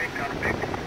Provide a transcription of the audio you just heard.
pick, got pick.